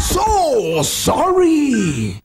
So sorry.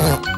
Uh-uh.